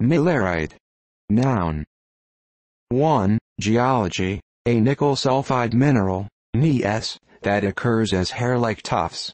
Millerite. Noun. 1. Geology. A nickel sulfide mineral, NiS, that occurs as hair-like tufts,